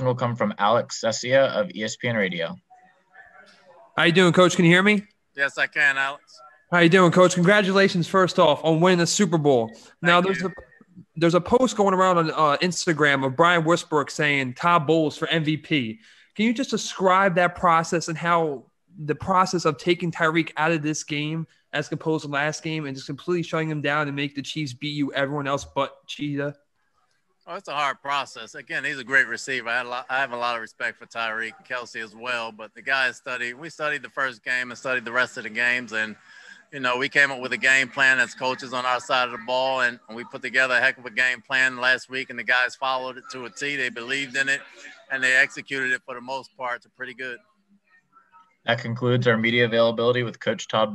will come from Alex Sesia of ESPN Radio. How you doing, Coach? Can you hear me? Yes, I can, Alex. How you doing, Coach? Congratulations, first off, on winning the Super Bowl. Thank now, there's you. a there's a post going around on uh, Instagram of Brian Westbrook saying Todd Bowles for MVP. Can you just describe that process and how the process of taking Tyreek out of this game as opposed to last game and just completely shutting him down and make the Chiefs beat you, everyone else but Cheetah? Oh, it's a hard process. Again, he's a great receiver. I, lot, I have a lot of respect for Tyreek Kelce as well. But the guys studied. We studied the first game and studied the rest of the games, and you know, we came up with a game plan as coaches on our side of the ball, and we put together a heck of a game plan last week, and the guys followed it to a T. They believed in it, and they executed it for the most part to pretty good. That concludes our media availability with Coach Todd.